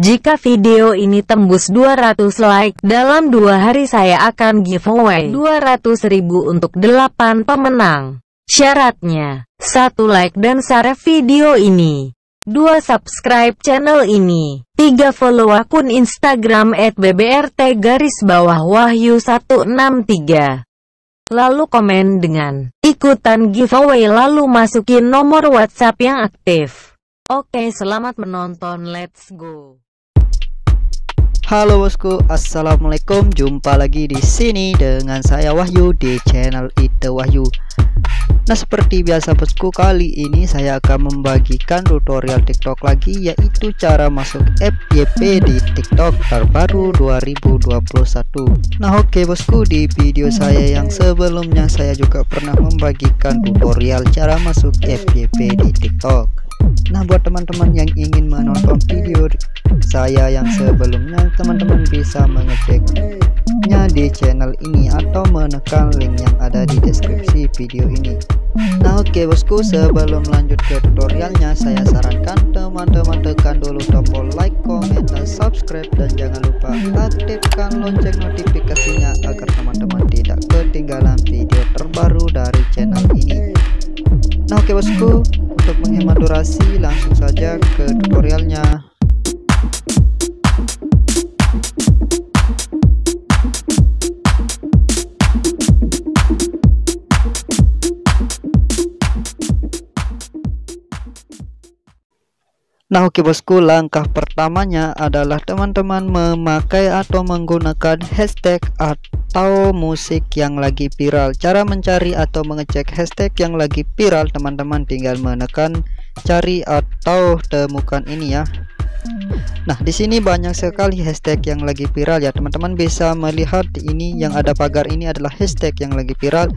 Jika video ini tembus 200 like, dalam dua hari saya akan giveaway 200 ribu untuk 8 pemenang. Syaratnya, 1 like dan share video ini. 2 subscribe channel ini. 3 follow akun Instagram at bbrt garis bawah wahyu 163. Lalu komen dengan ikutan giveaway lalu masukin nomor WhatsApp yang aktif. Oke, selamat menonton. Let's go. Halo bosku, assalamualaikum. Jumpa lagi di sini dengan saya Wahyu di channel Ite Wahyu. Nah, seperti biasa bosku, kali ini saya akan membagikan tutorial TikTok lagi yaitu cara masuk FYP di TikTok terbaru 2021. Nah, oke okay, bosku, di video saya yang sebelumnya saya juga pernah membagikan tutorial cara masuk FYP di TikTok. Nah buat teman-teman yang ingin menonton saya yang sebelumnya. Teman-teman bisa mengeceknya di channel ini atau menekan link yang ada di deskripsi video ini. Nah oke okay, bosku sebelum lanjut ke tutorialnya saya sarankan teman-teman tekan dulu tombol like, comment, dan subscribe. Dan jangan lupa aktifkan lonceng notifikasinya agar teman-teman tidak ketinggalan video terbaru dari channel ini. Nah oke okay, bosku untuk menghemat durasi langsung saja ke tutorialnya Nah oke bosku langkah pertamanya adalah teman-teman memakai atau menggunakan hashtag atau musik yang lagi viral. Cara mencari atau mengecek hashtag yang lagi viral teman-teman tinggal menekan cari atau temukan ini ya. Nah di sini banyak sekali hashtag yang lagi viral ya. Teman-teman bisa melihat ini yang ada pagar ini adalah hashtag yang lagi viral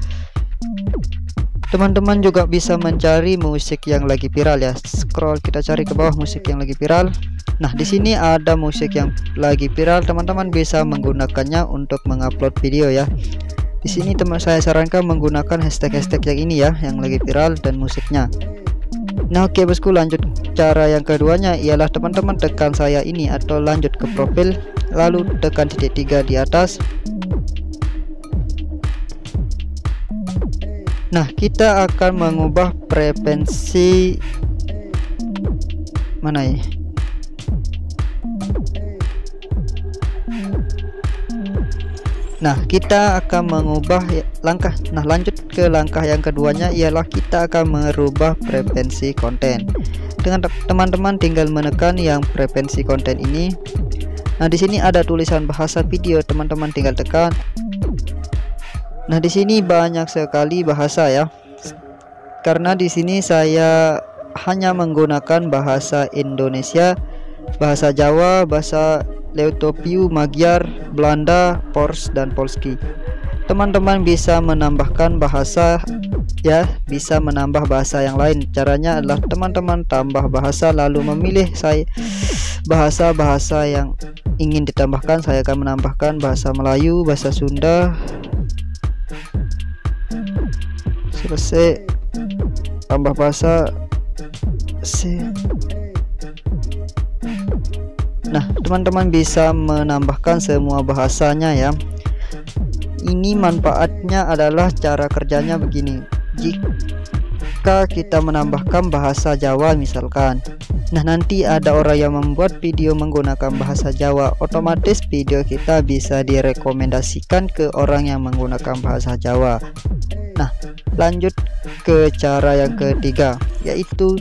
teman-teman juga bisa mencari musik yang lagi viral ya. Scroll kita cari ke bawah musik yang lagi viral. Nah di sini ada musik yang lagi viral. Teman-teman bisa menggunakannya untuk mengupload video ya. Di sini teman saya sarankan menggunakan hashtag-hashtag yang ini ya yang lagi viral dan musiknya. Nah oke okay, bosku lanjut. Cara yang keduanya ialah teman-teman tekan saya ini atau lanjut ke profil lalu tekan titik tiga di atas Nah, kita akan mengubah frekuensi mana ya? Nah, kita akan mengubah ya, langkah. Nah, lanjut ke langkah yang keduanya ialah kita akan merubah frekuensi konten. Dengan teman-teman tinggal menekan yang frekuensi konten ini. Nah, di sini ada tulisan bahasa video, teman-teman tinggal tekan Nah, di sini banyak sekali bahasa ya. Karena di sini saya hanya menggunakan bahasa Indonesia, bahasa Jawa, bahasa Leutopiu, Magyar, Belanda, Pors dan Polski. Teman-teman bisa menambahkan bahasa ya, bisa menambah bahasa yang lain. Caranya adalah teman-teman tambah bahasa lalu memilih saya bahasa-bahasa yang ingin ditambahkan. Saya akan menambahkan bahasa Melayu, bahasa Sunda, selesai tambah bahasa C Nah teman-teman bisa menambahkan semua bahasanya ya. Ini manfaatnya adalah cara kerjanya begini. Jika kita menambahkan bahasa Jawa misalkan. Nah nanti ada orang yang membuat video menggunakan bahasa Jawa Otomatis video kita bisa direkomendasikan ke orang yang menggunakan bahasa Jawa. Nah lanjut ke cara yang ketiga yaitu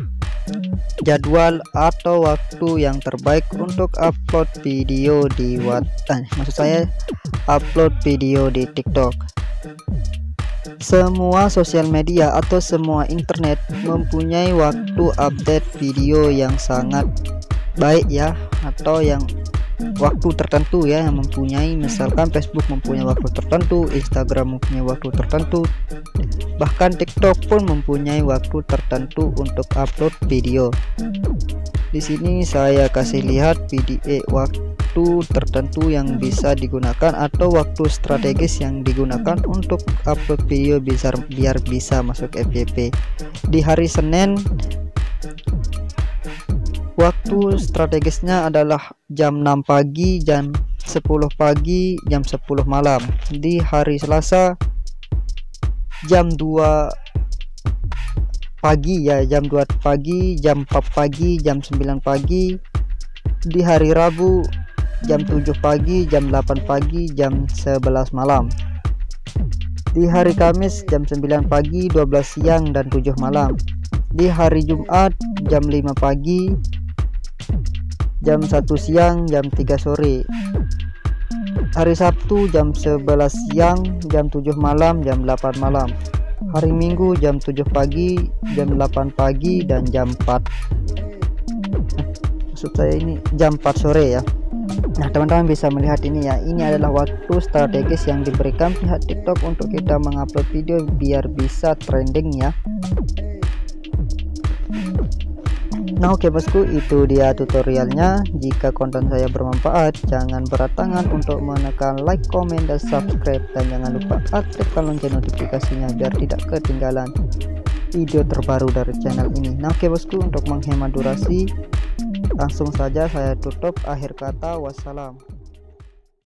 jadwal atau waktu yang terbaik untuk upload video di WhatsApp eh, maksud saya upload video di TikTok. Semua sosial media atau semua internet mempunyai waktu update video yang sangat baik ya atau yang waktu tertentu ya yang mempunyai. Misalkan Facebook mempunyai waktu tertentu Instagram mempunyai waktu tertentu bahkan TikTok pun mempunyai waktu tertentu untuk upload video. Di sini saya kasih lihat eh, waktu tertentu yang bisa digunakan atau waktu strategis yang digunakan untuk upload video bisa biar bisa masuk FYP di hari Senin waktu strategisnya adalah jam 6 pagi jam 10 pagi jam 10 malam. Di hari Selasa jam 2 pagi ya jam 2 pagi jam 4 pagi jam 9 pagi. Di hari Rabu jam 7 pagi jam 8 pagi jam 11 malam. Di hari Kamis jam 9 pagi 12 siang dan 7 malam. Di hari Jumat jam 5 pagi jam 1 siang jam 3 sore hari Sabtu jam 11 siang jam 7 malam jam 8 malam. Hari Minggu jam 7 pagi jam 8 pagi dan jam 4 maksud saya ini jam 4 sore ya. Nah teman-teman bisa melihat ini ya. Ini adalah waktu strategis yang diberikan pihak TikTok Untuk kita mengupload video biar bisa trending ya Nah oke okay, bosku itu dia tutorialnya. Jika konten saya bermanfaat jangan berat tangan untuk menekan like, comment, dan subscribe. Dan jangan lupa aktifkan lonceng notifikasinya biar tidak ketinggalan video terbaru dari channel ini. Nah oke okay, bosku untuk menghemat durasi Langsung saja saya tutup akhir kata. Wassalam